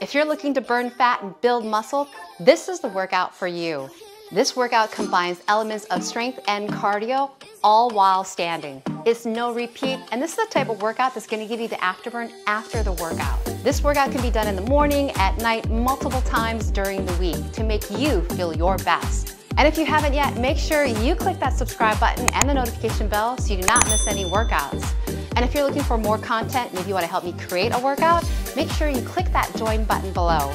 If you're looking to burn fat and build muscle, this is the workout for you. This workout combines elements of strength and cardio, all while standing. It's no repeat, and this is the type of workout that's gonna give you the afterburn after the workout. This workout can be done in the morning, at night, multiple times during the week to make you feel your best. And if you haven't yet, make sure you click that subscribe button and the notification bell so you do not miss any workouts. And if you're looking for more content, maybe you want to help me create a workout, make sure you click that join button below.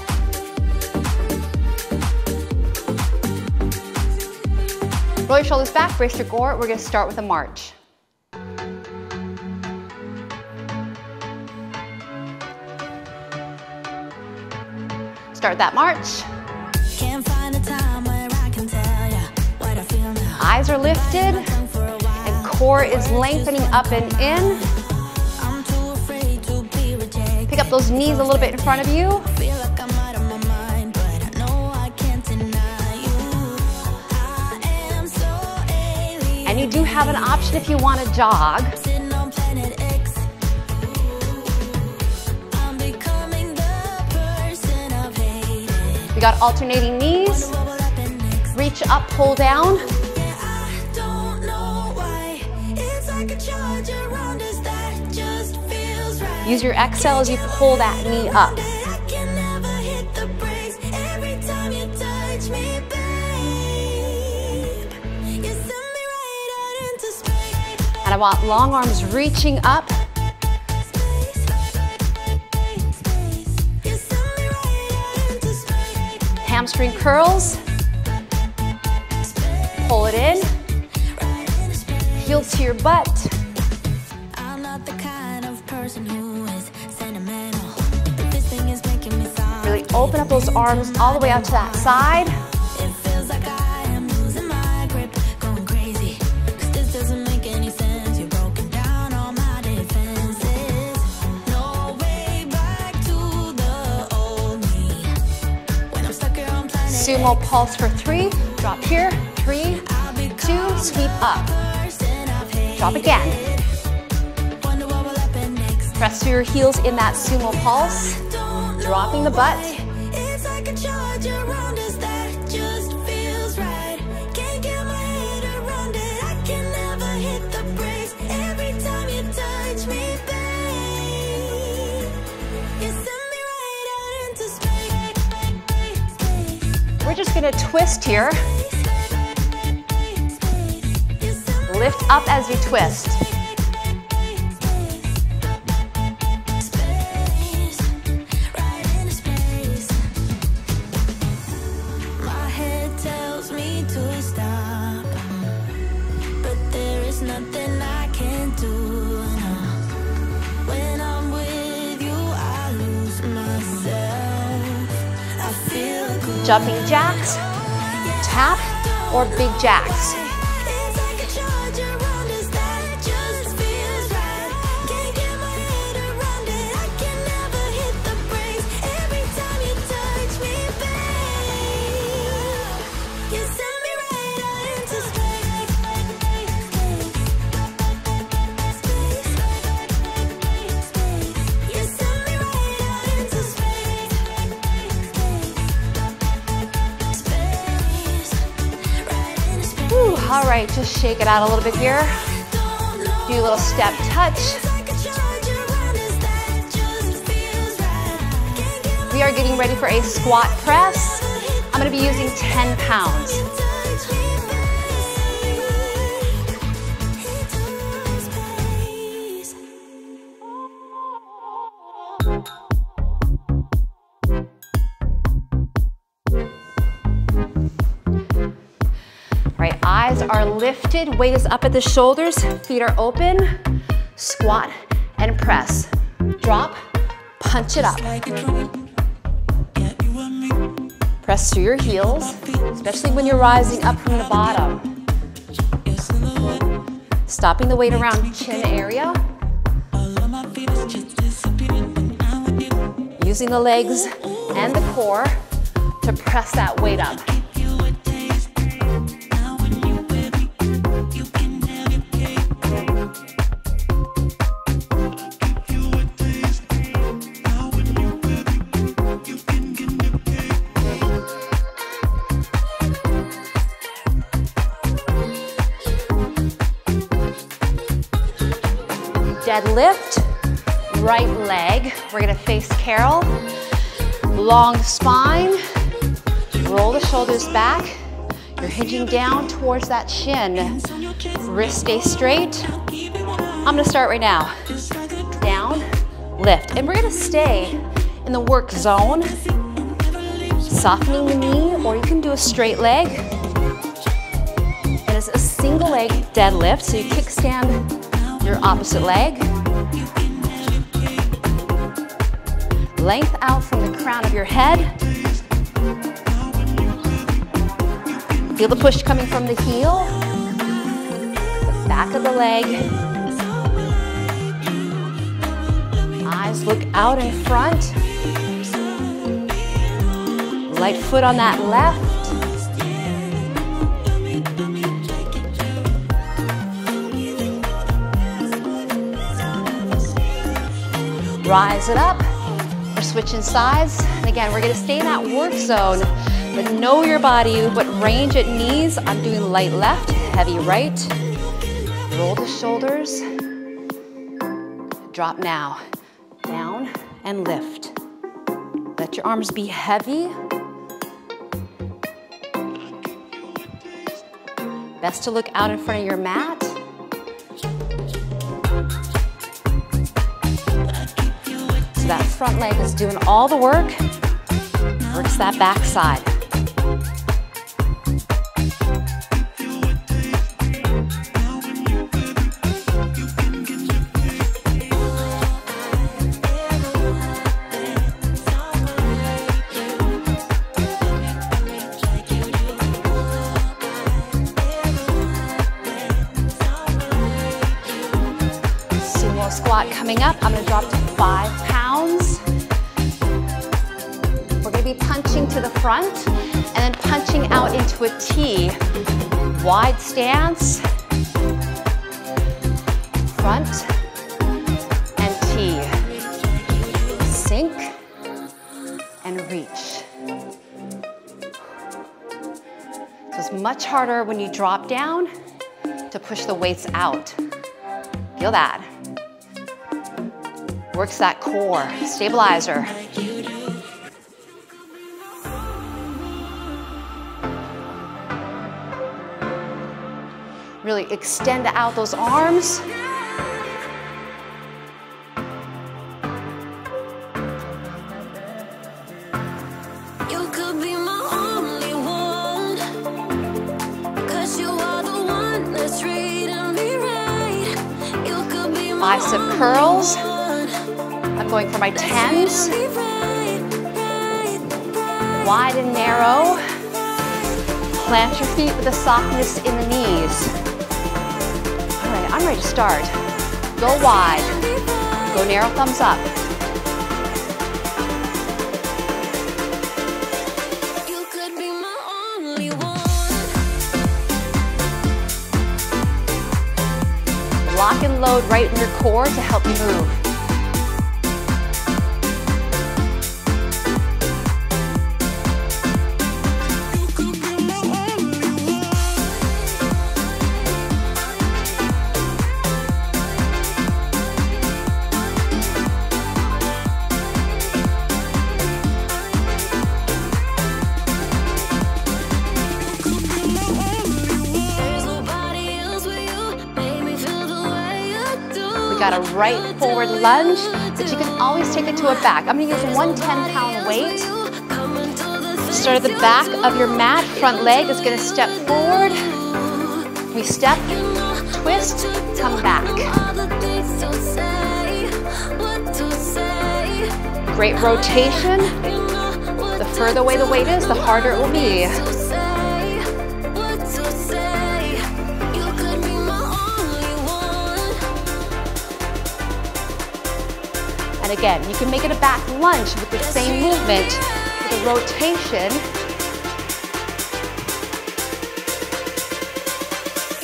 Roll your shoulders back, brace your core. We're going to start with a march. Start that march. Eyes are lifted core is lengthening up and in. Pick up those knees a little bit in front of you. And you do have an option if you want to jog. We got alternating knees. Reach up, pull down. Use your exhale as you pull that knee up. And I want long arms reaching up. Hamstring curls. Pull it in. Heel to your butt. Open up those arms all the way out to that side. Sumo pulse for three. Drop here. Three, two, sweep up. Drop again. Press through your heels in that sumo pulse. Dropping the butt. Gonna twist here. Lift up as you twist. Jumping jacks, tap, or big jacks. Shake it out a little bit here. Do a little step touch. We are getting ready for a squat press. I'm gonna be using 10 pounds. Lifted, weight is up at the shoulders, feet are open, squat and press. Drop, punch it up. Press through your heels, especially when you're rising up from the bottom. Stopping the weight around chin area. Using the legs and the core to press that weight up. Deadlift, right leg. We're gonna face Carol. Long spine, roll the shoulders back. You're hinging down towards that shin. Wrist stay straight. I'm gonna start right now. Down, lift. And we're gonna stay in the work zone, softening the knee, or you can do a straight leg. And it's a single leg deadlift, so you kickstand your opposite leg. Length out from the crown of your head. Feel the push coming from the heel, the back of the leg. Eyes look out in front. Light foot on that left. Rise it up. We're switching sides. And again, we're gonna stay in that work zone but know your body, what range it needs. I'm doing light left, heavy right. Roll the shoulders. Drop now. Down and lift. Let your arms be heavy. Best to look out in front of your mat. Front leg is doing all the work. Works that back side. squat coming up. I'm gonna drop to five pounds. We're gonna be punching to the front and then punching out into a T. Wide stance, front and T. Sink and reach. So it's much harder when you drop down to push the weights out. Feel that. Works that core, stabilizer. Really extend out those arms. Bicep curls going for my tens. Wide and narrow. Plant your feet with a softness in the knees. All right, I'm ready to start. Go wide. Go narrow thumbs up. Lock and load right in your core to help you move. Right forward lunge, but you can always take it to a back. I'm gonna use one 10 pound weight. Start at the back of your mat, front leg is gonna step forward. We step, twist, come back. Great rotation. The further away the weight is, the harder it will be. And again, you can make it a back lunge with the same movement, with a rotation.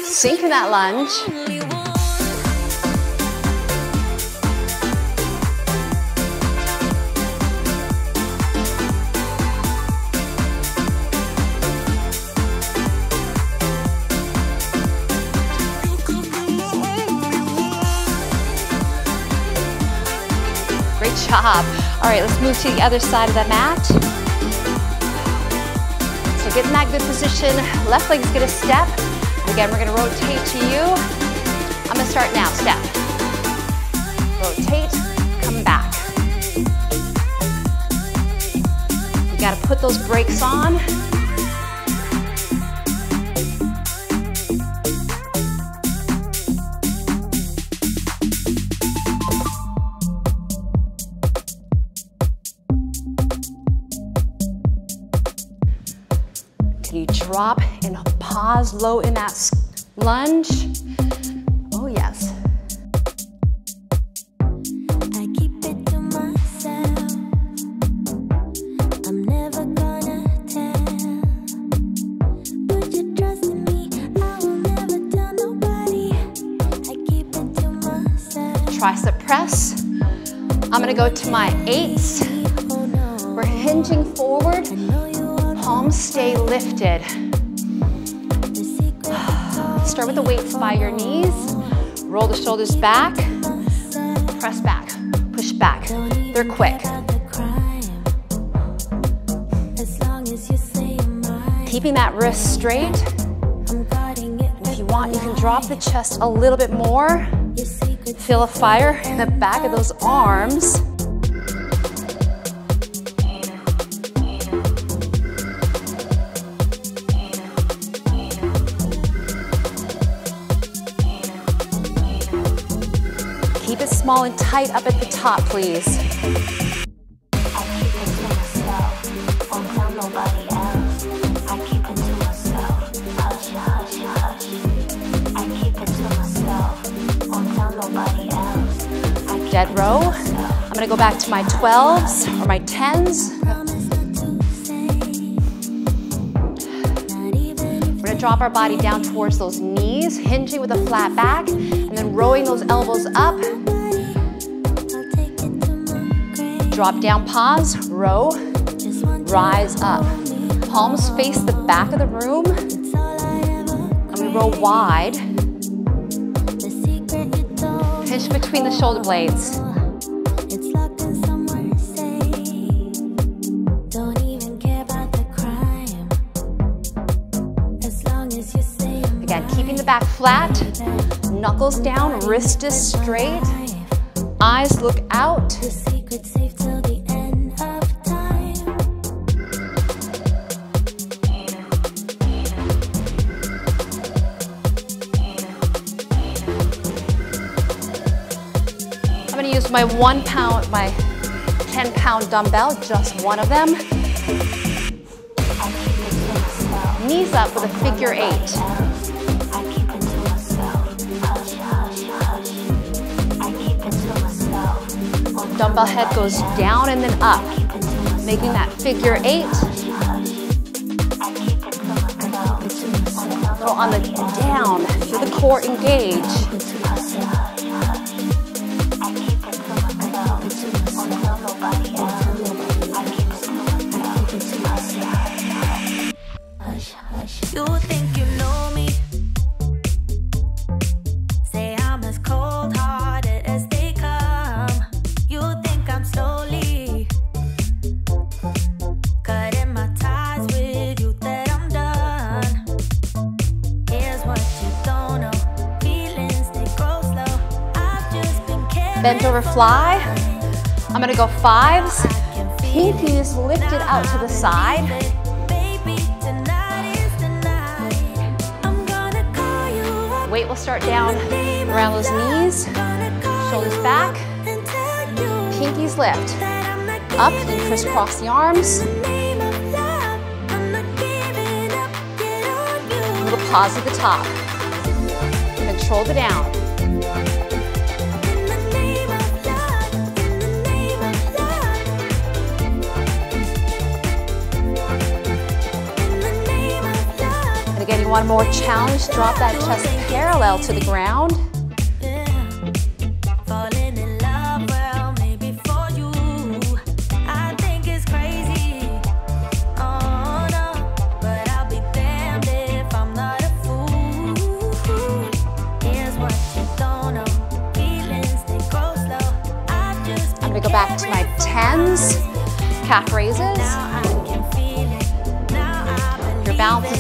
Sink in that lunge. Job. All right, let's move to the other side of the mat. So get in that good position. Left leg's gonna step. Again, we're gonna rotate to you. I'm gonna start now, step. Rotate, come back. You gotta put those brakes on. Drop and pause low in that lunge. Oh yes. tricep press. I'm gonna go to my eights. We're hinging forward, palms stay lifted. Start with the weights by your knees. Roll the shoulders back. Press back. Push back. They're quick. Keeping that wrist straight. If you want, you can drop the chest a little bit more. Feel a fire in the back of those arms. Small and tight up at the top, please. Dead row. I'm gonna go back to my 12s or my 10s. We're gonna drop our body down towards those knees, hinging with a flat back, and then rowing those elbows up Drop down, pause, row, rise up. Palms face the back of the room. And we roll wide. Pinch between the shoulder blades. Again, keeping the back flat, knuckles down, wrist is straight, eyes look out. My one pound, my 10 pound dumbbell, just one of them. Knees up with a figure eight. Dumbbell head goes down and then up, making that figure eight. Go on the down, feel the core engage. Fly. I'm gonna go fives. Pinkies lifted out to the side. Weight will start down around those knees, shoulders back. Pinkies lift. Up and crisscross the arms. Little pause at the top. Control the down. You more challenge, drop that chest parallel to the ground.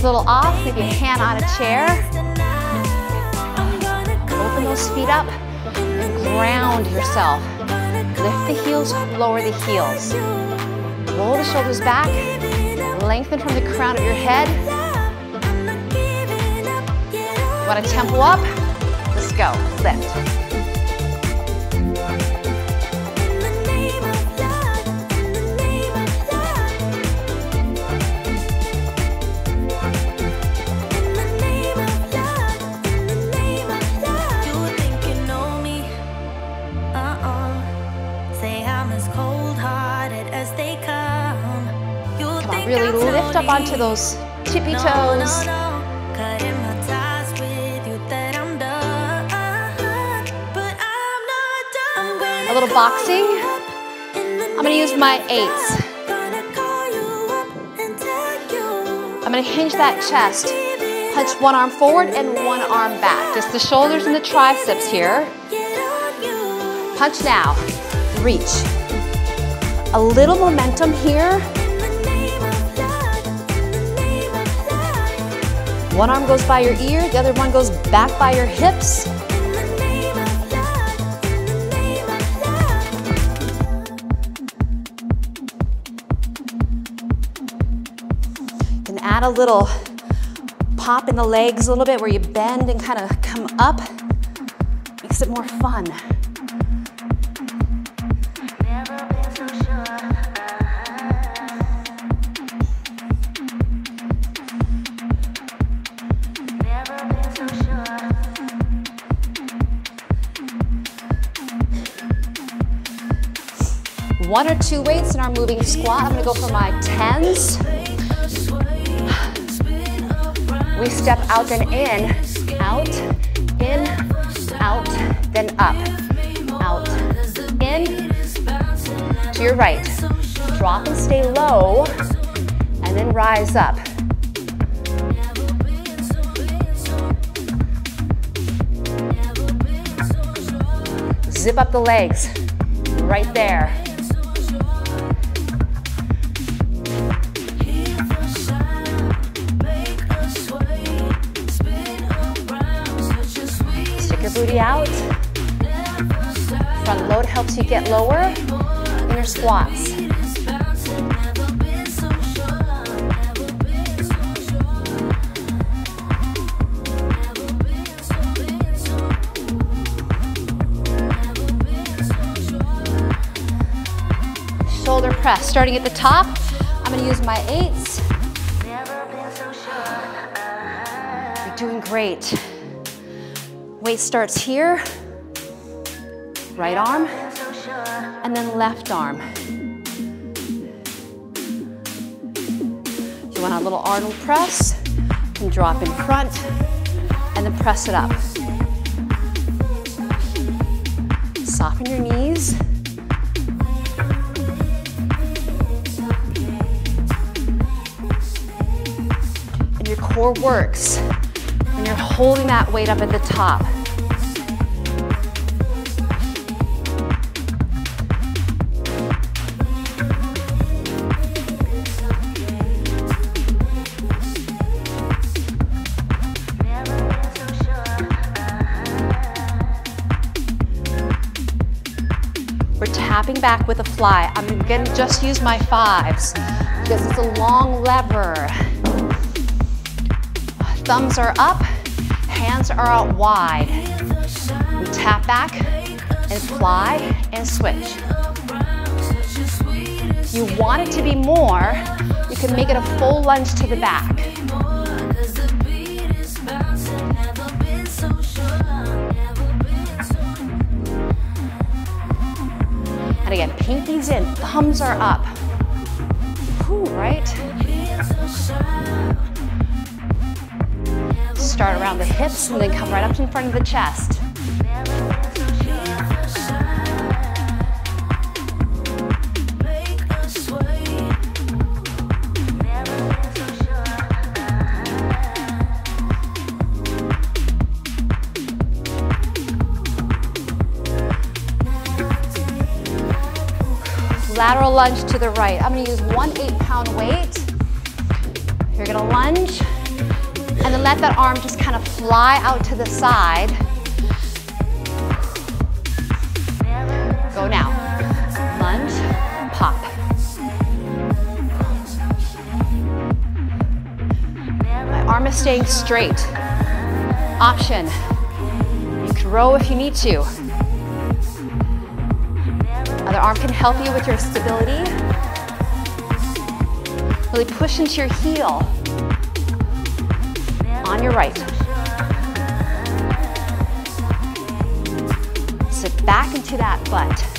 A little off, maybe a hand on a chair. Open those feet up and ground yourself. Lift the heels, lower the heels. Roll the shoulders back, lengthen from the crown of your head. Want to tempo up? Let's go, lift. Lift up onto those tippy toes. A little boxing. I'm gonna use my eights. I'm gonna hinge that chest. Punch one arm forward and one arm back. Just the shoulders and the triceps here. Punch now, reach. A little momentum here. One arm goes by your ear, the other one goes back by your hips. Can add a little pop in the legs a little bit where you bend and kind of come up. Makes it more fun. One or two weights in our moving squat. I'm gonna go for my tens. We step out and in, out, in, out, then up, out, in, to your right. Drop and stay low, and then rise up. Zip up the legs, right there. Booty out. Front load helps you get lower in your squats. Shoulder press, starting at the top. I'm gonna use my eights. You're doing great. Weight starts here, right arm, and then left arm. You want a little Arnold press, can drop in front and then press it up. Soften your knees. And your core works when you're holding that weight up at the top. Back with a fly. I'm gonna just use my fives because it's a long lever. Thumbs are up, hands are out wide. We tap back and fly and switch. You want it to be more, you can make it a full lunge to the back. And again, pinkies in, thumbs are up. Ooh, right? Start around the hips and then come right up in front of the chest. Lateral lunge to the right. I'm gonna use one eight pound weight. You're gonna lunge, and then let that arm just kind of fly out to the side. Go now. Lunge, pop. My arm is staying straight. Option. You can row if you need to. Other arm can help you with your stability. Really push into your heel on your right. Sit back into that butt.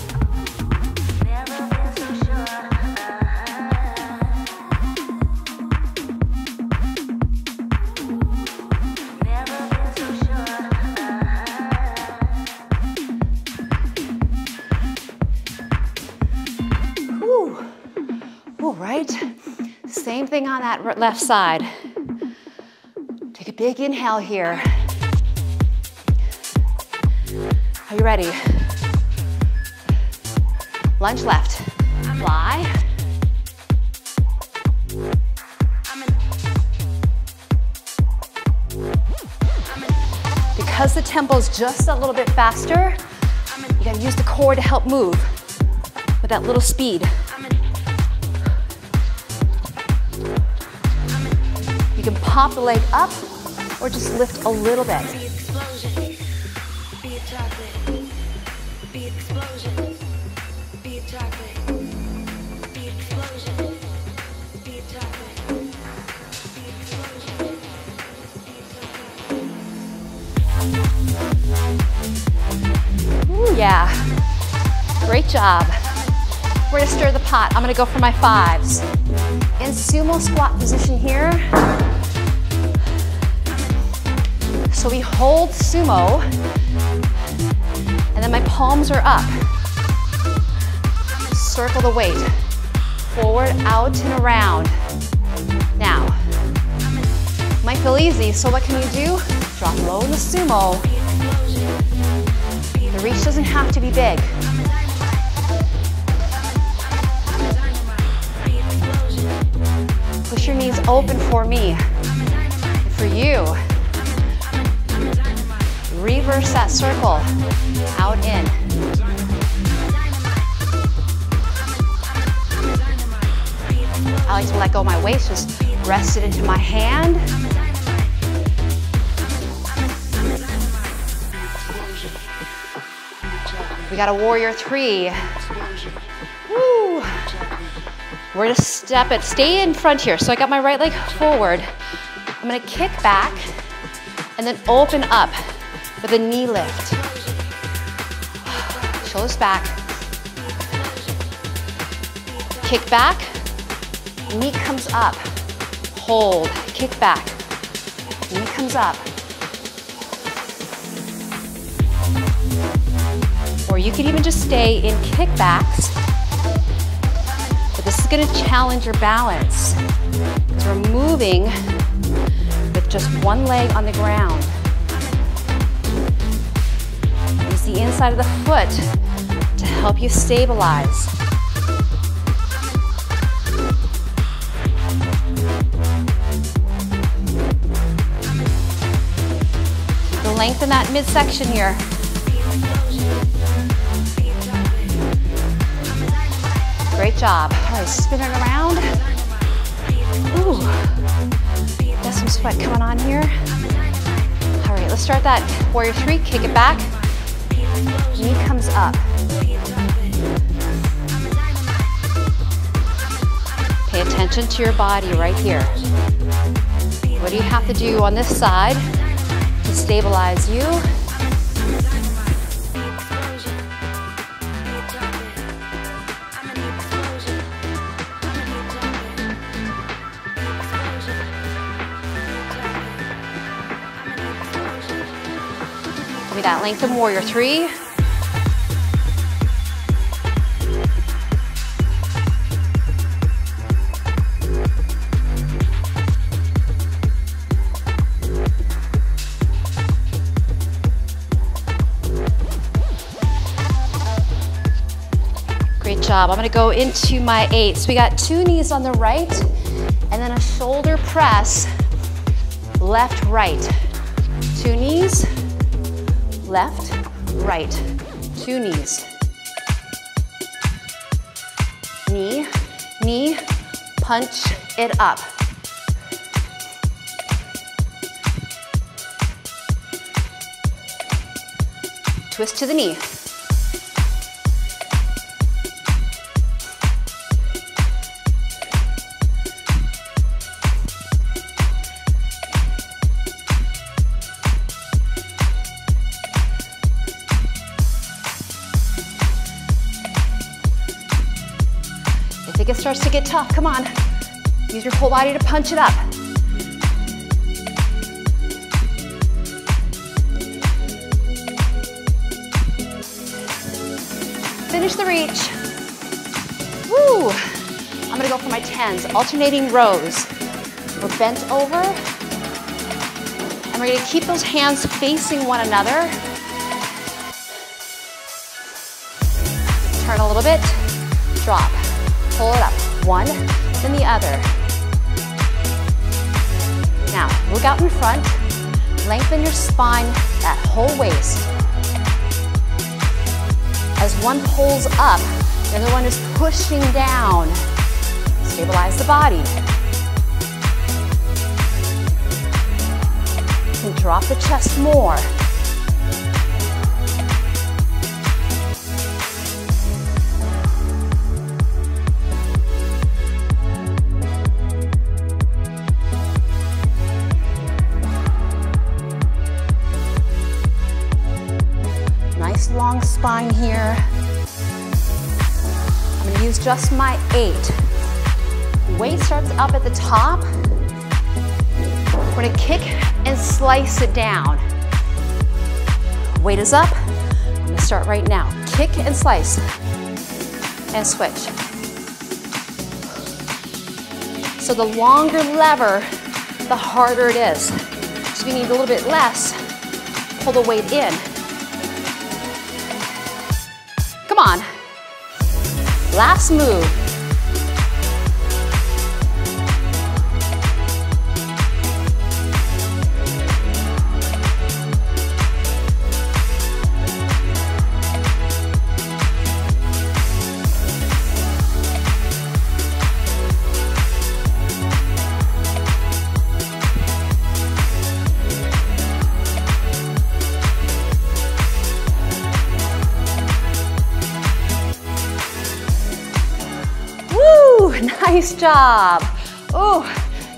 On that left side. Take a big inhale here. Are you ready? Lunge left. Fly. Because the tempo is just a little bit faster, you gotta use the core to help move with that little speed. Can pop the leg up or just lift a little bit. Yeah. Great job. We're gonna stir the pot. I'm gonna go for my fives. In sumo squat position here, so we hold sumo, and then my palms are up. Circle the weight. Forward, out, and around. Now, might feel easy, so what can you do? Drop low in the sumo. The reach doesn't have to be big. Push your knees open for me. For you, Reverse that circle. Out in. I like to let go of my waist, just rest it into my hand. We got a warrior three. Woo. We're gonna step it, stay in front here. So I got my right leg forward. I'm gonna kick back and then open up with a knee lift. Shoulders back. Kick back, knee comes up. Hold, kick back, knee comes up. Or you could even just stay in kickbacks. But this is gonna challenge your balance. Because we're moving with just one leg on the ground. Inside of the foot to help you stabilize. Lengthen that midsection here. Great job. All right, spin it around. Ooh, got some sweat coming on here. All right, let's start that warrior three, kick it back. Knee comes up. Pay attention to your body right here. What do you have to do on this side to stabilize you? Give me that lengthen warrior three. Job. I'm gonna go into my eight. So we got two knees on the right and then a shoulder press, left, right. Two knees, left, right. Two knees. Knee, knee, punch it up. Twist to the knee. Starts to get tough, come on. Use your whole body to punch it up. Finish the reach. Woo! I'm gonna go for my 10s, alternating rows. We're bent over, and we're gonna keep those hands facing one another. Turn a little bit, One, then the other. Now, look out in front, lengthen your spine, that whole waist. As one pulls up, the other one is pushing down. Stabilize the body. And drop the chest more. Spine here. I'm gonna use just my eight. Weight starts up at the top. We're gonna kick and slice it down. Weight is up. I'm gonna start right now. Kick and slice. And switch. So the longer lever, the harder it is. So if you need a little bit less, pull the weight in. Come on. Last move. Job. Oh,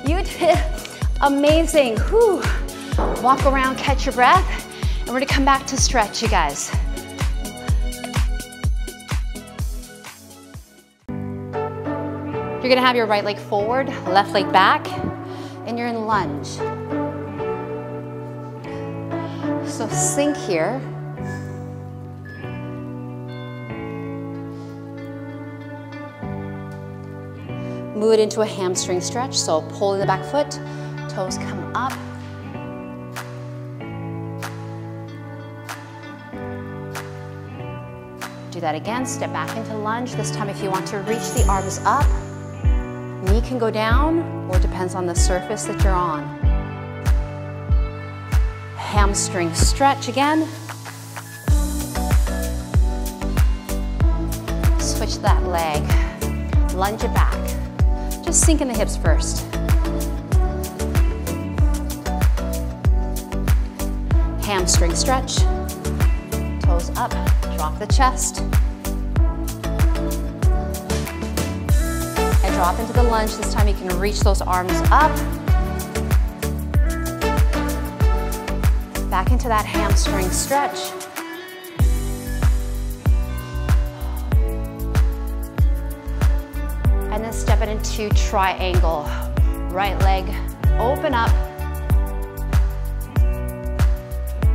you did amazing. Whew. Walk around, catch your breath, and we're gonna come back to stretch, you guys. You're gonna have your right leg forward, left leg back, and you're in lunge. So sink here. Move it into a hamstring stretch. So pull in the back foot, toes come up. Do that again, step back into lunge. This time if you want to reach the arms up, knee can go down or it depends on the surface that you're on. Hamstring stretch again. Switch that leg, lunge it back. Just sink in the hips first. Hamstring stretch. Toes up, drop the chest. And drop into the lunge. This time you can reach those arms up. Back into that hamstring stretch. Into triangle. Right leg, open up.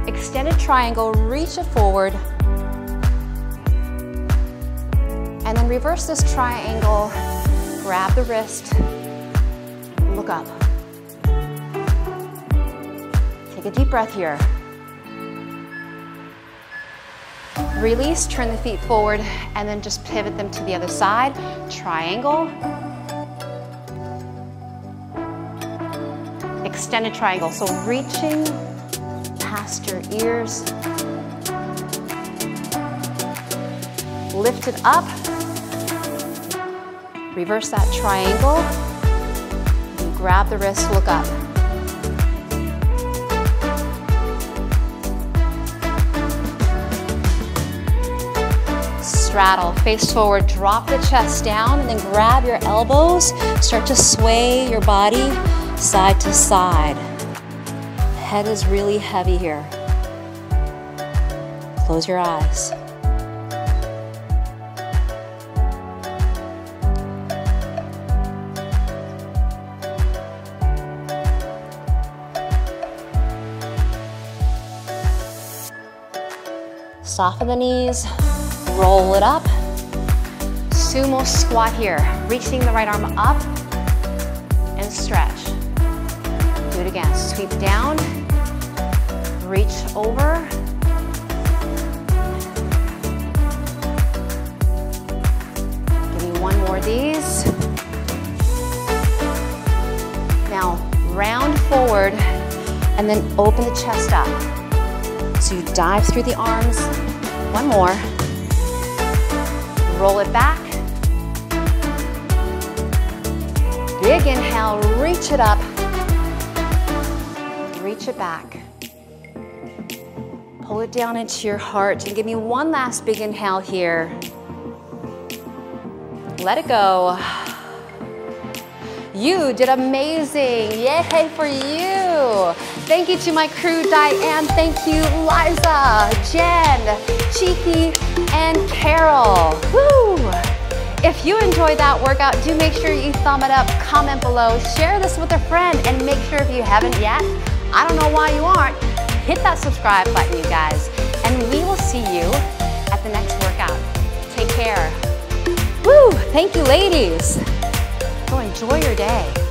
Extended triangle, reach it forward. And then reverse this triangle, grab the wrist, look up. Take a deep breath here. Release, turn the feet forward, and then just pivot them to the other side. Triangle. Extended triangle. So reaching past your ears. Lift it up. Reverse that triangle. And grab the wrist, look up. straddle, face forward, drop the chest down, and then grab your elbows. Start to sway your body side to side. Head is really heavy here. Close your eyes. Soften the knees, Roll it up. Sumo squat here. Reaching the right arm up and stretch. Again. Sweep down. Reach over. Give me one more of these. Now round forward and then open the chest up. So you dive through the arms. One more. Roll it back. Big inhale, reach it up. It back. Pull it down into your heart and give me one last big inhale here. Let it go. You did amazing. Yay for you. Thank you to my crew, Diane. Thank you, Liza, Jen, Cheeky, and Carol. Woo! If you enjoyed that workout, do make sure you thumb it up, comment below, share this with a friend, and make sure if you haven't yet, I don't know why you aren't, hit that subscribe button, you guys. And we will see you at the next workout. Take care. Woo! Thank you, ladies. Go enjoy your day.